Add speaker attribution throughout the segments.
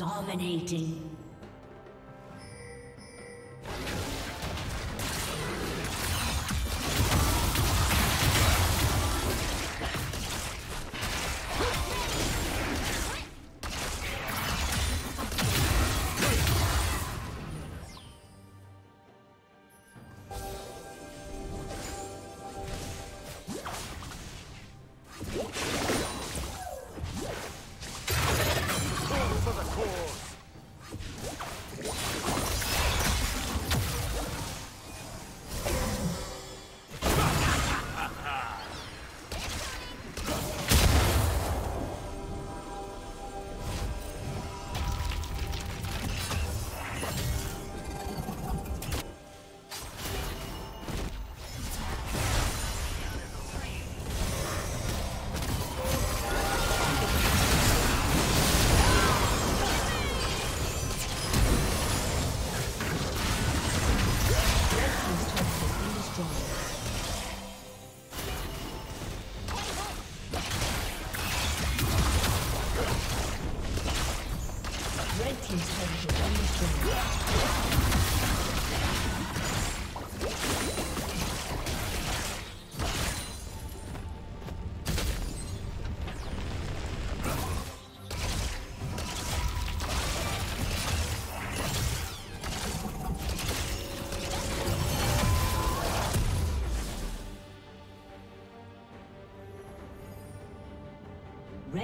Speaker 1: Dominating.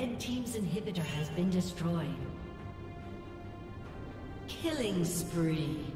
Speaker 1: Red Team's inhibitor has been destroyed. Killing spree.